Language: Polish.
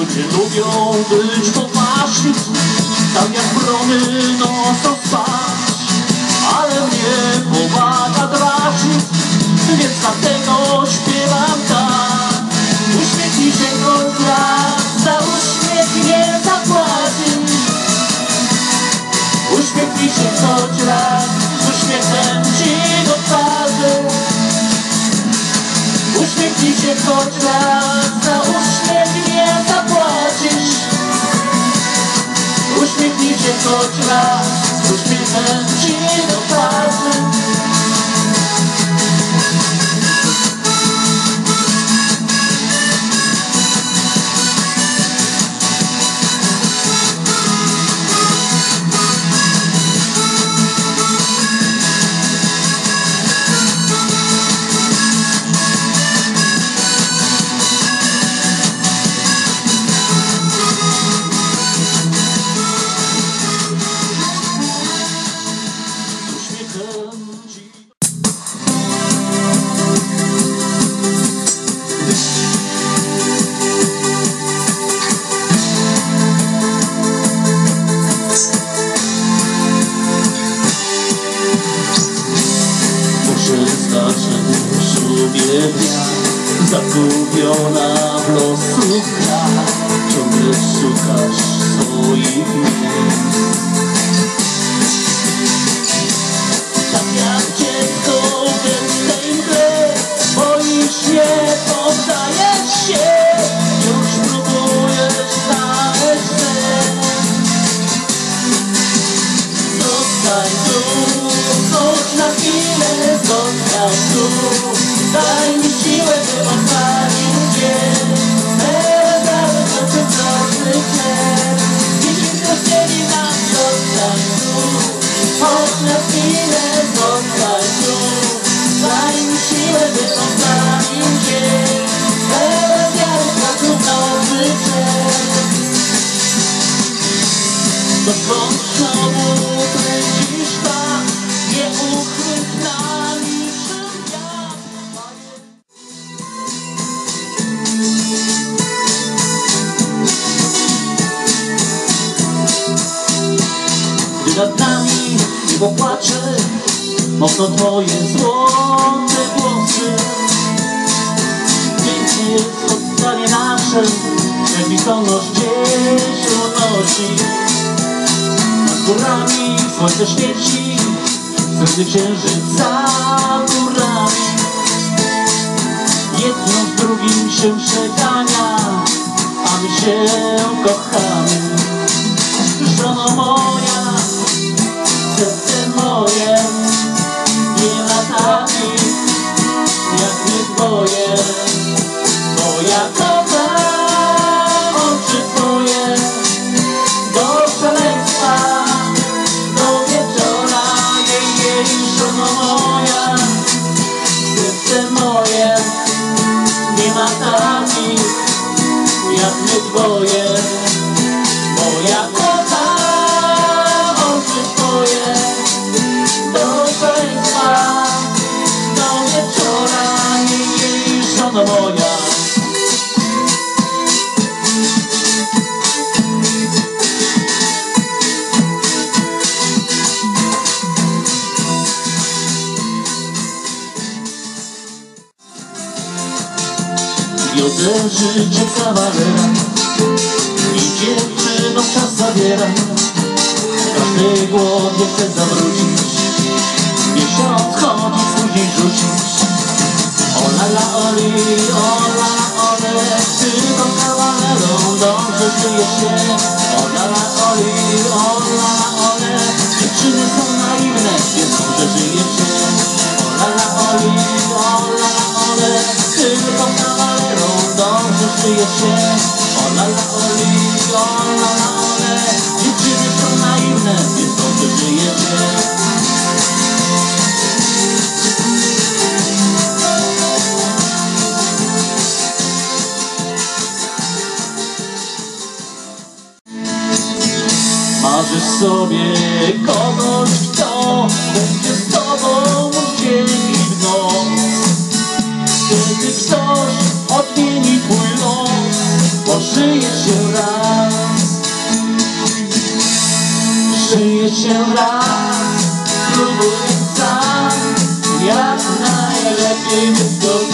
Ludzie lubią być poważni Tak jak wrony nocą spać Ale mnie pomaga drażnić Więc dlatego śpiewam tak. Uśmiechnij się raz Za uśmiech nie zapłacisz Uśmiechnij się choć raz Z uśmiechem ci do twarzy Uśmiechnij się choć raz Z uśmiechem dnia Zagubiona w losu gra. Ciągle szukasz swoich miejsc Zanim siłę wymagam nad nami niebo płacze Mocno twoje złote włosy. Pięknie jest oddanie nasze listonosz gdzieś unosi Nad górami słońce świeci Srebrny księżyc za górami. Jedno z drugim się przegania A my się kochamy jak my Wiozę życie kawalera I dziewczynom czas zabiera. Każdy głos nie chce zawrócić Miesiąc chodzić, później rzucić. Ola la oli, ola la ole Tylko kawalerą dobrze żyje się dobrze się Ola la oli, ola la ole Dziewczyny są naiwne, wiedzą, że żyje się Marzysz sobie kogoś, kto będzie się raz, spróbuj sam Jak najlepiej wykorzystać